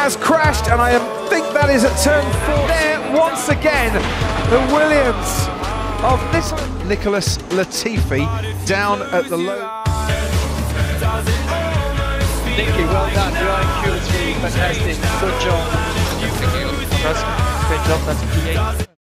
has crashed, and I think that is at turn four. There, once again, the Williams of this Nicholas Latifi down at the low. Nicky, well done. You're in Q3. Fantastic. Good job. Great job, that's P8.